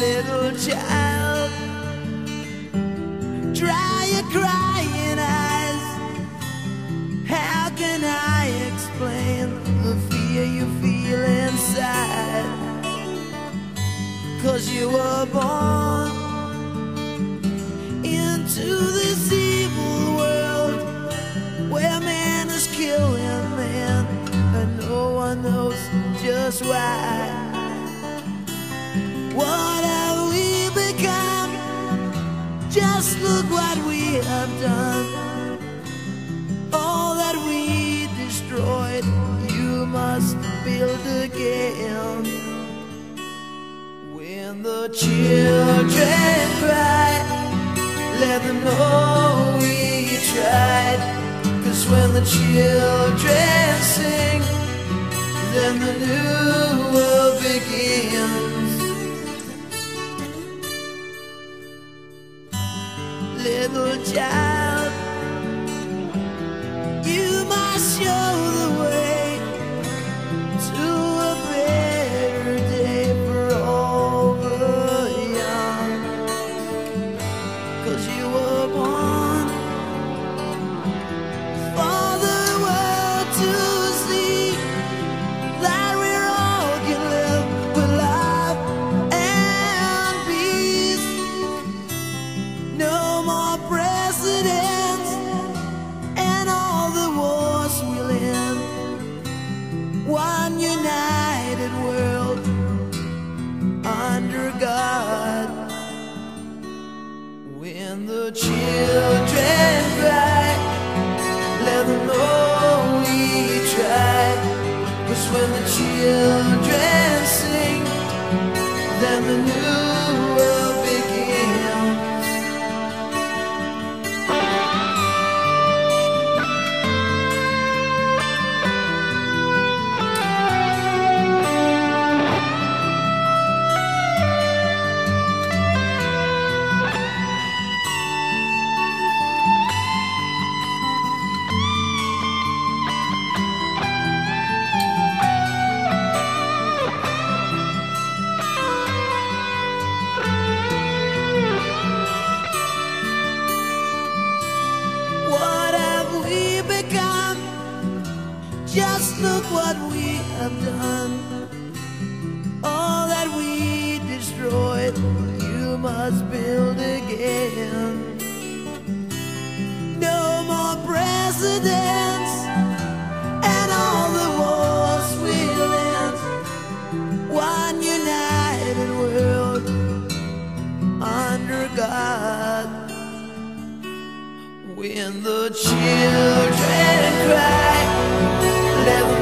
child. Dry your crying eyes. How can I explain the fear you feel inside? Cause you were born into this evil world where man is killing man and no one knows just why. What Just look what we have done. All that we destroyed, you must build again. When the children cry, let them know we tried. Cause when the children sing, then the new world begins. Little child, When the children cry, let them know we tried. Cause when the children sing, then the new we have done. All that we destroyed, you must build again. No more presidents and all the wars will end. One united world under God. When the children cry, let